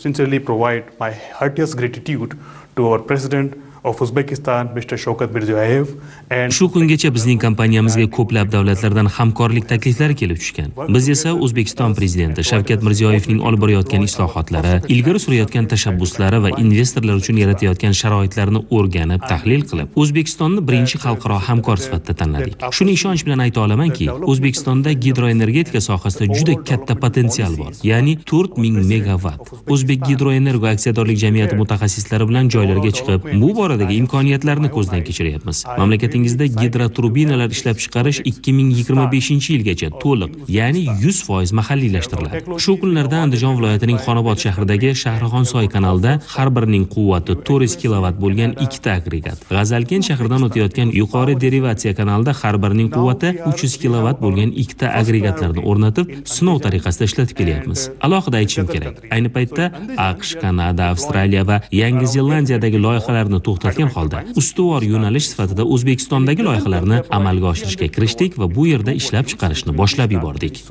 sincerely provide my heartiest gratitude to our President Mr. Mirziyoyev, Shu kungacha bizning kompaniyamizga ko'plab davlatlardan hamkorlik takliflari kelib tushgan. Biz esa O'zbekiston prezidenti Shavkat Mirziyoyevning olib borayotgan islohotlari, ilgari surayotgan tashabbuslari va investorlar uchun yaratayotgan sharoitlarni o'rganib, tahlil qilib, O'zbekistonni birinchi xalqaro hamkor sifatida tanladik. Shuni ishonch bilan ayta olamanki, O'zbekistonda gidroenergetika sohasida juda katta potensial bor, ya'ni 4000 megawatt. O'zbek gidroenergo aksiyadorlik jamiyati mutaxassislari bilan joylarga chiqib, bu boradagi imkoniyatlarni ko'zdan kechiryapmiz. Mamlakatingizda gidroturbinalar ishlab chiqarish 2025-yilgacha to'liq, ya'ni 100% mahalliylashtiriladi. Shu kunlarda Andijon viloyatining Xonobod shahridagi Shahrixonsoy kanalida har birining quvvati 400 kilovat bo'lgan ikkita agregat. G'azalkent shahridan o'tayotgan yuqori derivatsiya kanalida har birining quvvati 300 kilovat bo'lgan ikkita agregatlarni o'rnatib, sinov tariqasida ishlatib kelyapmiz. Alohida aytishim kerak. Ayni paytda AQSh, Kanada, Avstraliya va Yangi Zelandiyadagi loyihalarni to'xtatgan holda ustuvor yo'nalish sifatida O'zbekistondagi loyihalarni amalga oshirishga kirishdik va bu yerda ishlab chiqarishni boshlab yubordik.